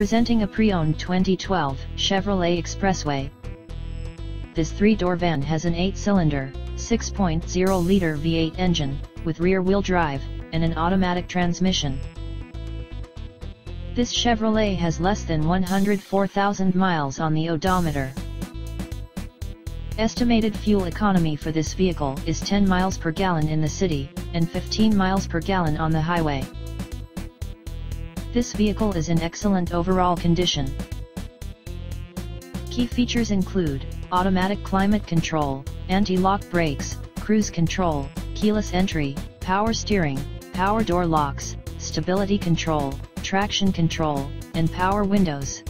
Presenting a pre-owned 2012 Chevrolet Expressway. This three-door van has an 8-cylinder, 6.0-liter V8 engine, with rear-wheel drive, and an automatic transmission. This Chevrolet has less than 104,000 miles on the odometer. Estimated fuel economy for this vehicle is 10 miles per gallon in the city, and 15 miles per gallon on the highway. This vehicle is in excellent overall condition. Key features include, automatic climate control, anti-lock brakes, cruise control, keyless entry, power steering, power door locks, stability control, traction control, and power windows.